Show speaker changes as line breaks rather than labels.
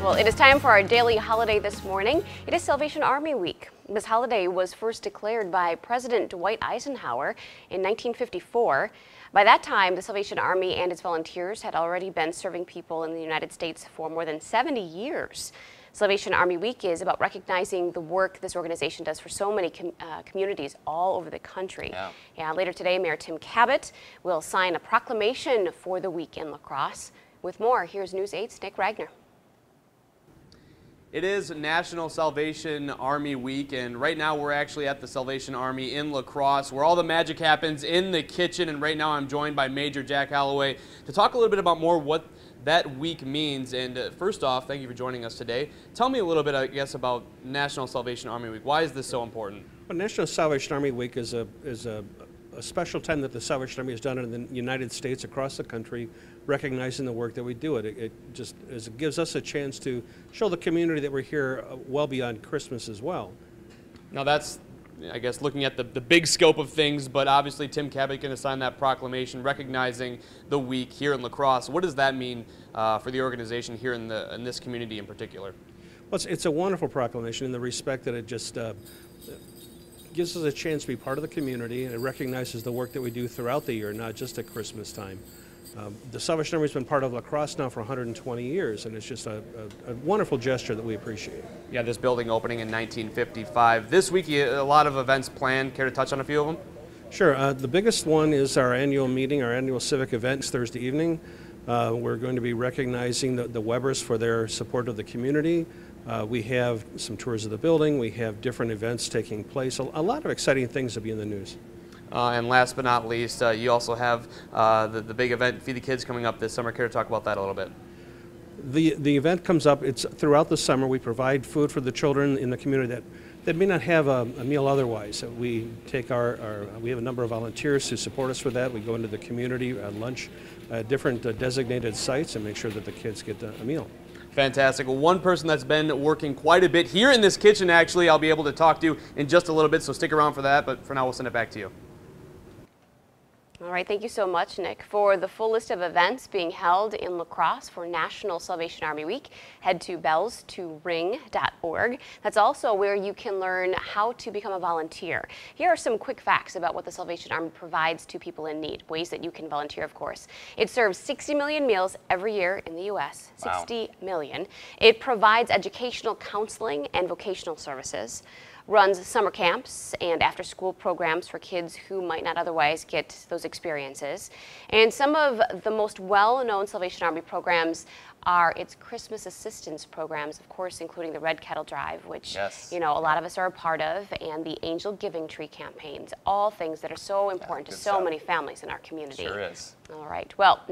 Well, it is time for our daily holiday this morning. It is Salvation Army Week. This holiday was first declared by President Dwight Eisenhower in 1954. By that time, the Salvation Army and its volunteers had already been serving people in the United States for more than 70 years. Salvation Army Week is about recognizing the work this organization does for so many com uh, communities all over the country. Yeah. yeah. Later today, Mayor Tim Kabat will sign a proclamation for the week in La Crosse. With more, here's News 8's Nick Ragnar.
It is National Salvation Army Week, and right now we're actually at the Salvation Army in La Crosse, where all the magic happens in the kitchen. And right now I'm joined by Major Jack Holloway to talk a little bit about more what that week means. And uh, first off, thank you for joining us today. Tell me a little bit, I guess, about National Salvation Army Week. Why is this so important?
Well, National Salvation Army Week is a is a a special time that the Salvation Army has done in the United States across the country, recognizing the work that we do. It, it just it gives us a chance to show the community that we're here uh, well beyond Christmas as well.
Now that's, I guess, looking at the, the big scope of things, but obviously Tim Kabat can to sign that proclamation recognizing the week here in La Crosse. What does that mean uh, for the organization here in, the, in this community in particular?
Well, it's, it's a wonderful proclamation in the respect that it just uh, gives us a chance to be part of the community and it recognizes the work that we do throughout the year, not just at Christmas time. Um, the Salvation Army has been part of La Crosse now for 120 years, and it's just a, a, a, wonderful gesture that we appreciate.
Yeah, this building opening in 1955. This week, a lot of events planned. Care to touch on a few of them?
Sure. Uh, the biggest one is our annual meeting, our annual civic events Thursday evening. Uh, we're going to be recognizing the, the Webbers for their support of the community. Uh, we have some tours of the building. We have different events taking place. A, a lot of exciting things to be in the news.
Uh, and last but not least, uh, you also have uh, the, the big event, Feed the Kids, coming up this summer. Care to talk about that a little bit?
The, the event comes up, it's throughout the summer. We provide food for the children in the community that, that may not have a, a meal otherwise. We take our, our, we have a number of volunteers who support us with that. We go into the community at lunch different uh, designated sites and make sure that the kids get a meal.
Fantastic. Well, one person that's been working quite a bit here in this kitchen, actually, I'll be able to talk to in just a little bit, so stick around for that. But for now, we'll send it back to you.
All right, thank you so much, Nick. For the full list of events being held in La Crosse for National Salvation Army Week, head to bells2ring.org. That's also where you can learn how to become a volunteer. Here are some quick facts about what the Salvation Army provides to people in need, ways that you can volunteer, of course. It serves 60 million meals every year in the U.S., wow. 60 million. It provides educational counseling and vocational services runs summer camps and after school programs for kids who might not otherwise get those experiences. And some of the most well-known Salvation Army programs are its Christmas assistance programs, of course, including the Red Kettle Drive, which yes. you know a lot of us are a part of, and the Angel Giving Tree campaigns. All things that are so important yeah, to so stuff. many families in our community.
Sure is.
All right. Well.